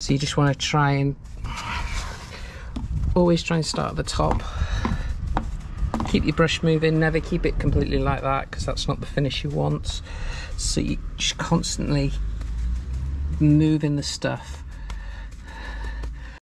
So you just want to try and always try and start at the top. Keep your brush moving, never keep it completely like that because that's not the finish you want. So you just constantly moving the stuff